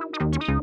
you.